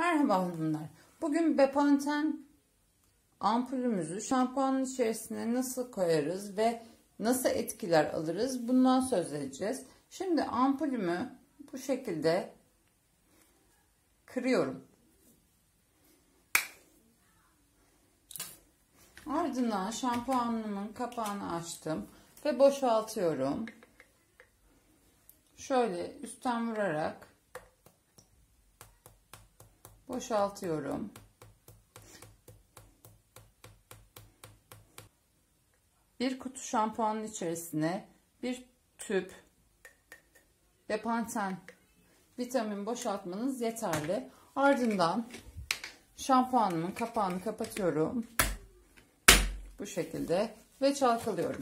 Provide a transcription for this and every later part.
Merhaba hanımlar. Bugün Bepanten ampulümüzü şampuanın içerisine nasıl koyarız ve nasıl etkiler alırız bundan söz edeceğiz. Şimdi ampulümü bu şekilde kırıyorum. Ardından şampuanımın kapağını açtım ve boşaltıyorum. Şöyle üstten vurarak boşaltıyorum. Bir kutu şampuanın içerisine bir tüp Bepanten vitamin boşaltmanız yeterli. Ardından şampuanımın kapağını kapatıyorum. Bu şekilde ve çalkalıyorum.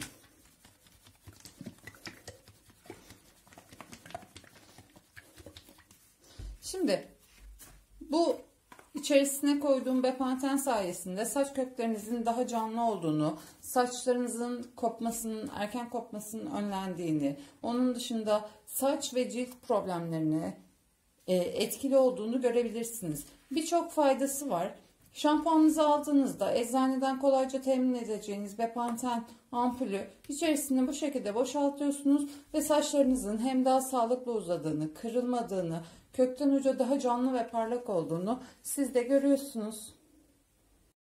Şimdi bu içerisine koyduğum Bepanten sayesinde saç köklerinizin daha canlı olduğunu, saçlarınızın kopmasının, erken kopmasının önlendiğini, onun dışında saç ve cilt problemlerini e, etkili olduğunu görebilirsiniz. Birçok faydası var. Şampuanınızı aldığınızda eczaneden kolayca temin edeceğiniz Bepanten ampulü içerisinde bu şekilde boşaltıyorsunuz ve saçlarınızın hem daha sağlıklı uzadığını, kırılmadığını, kökten uca daha canlı ve parlak olduğunu siz de görüyorsunuz.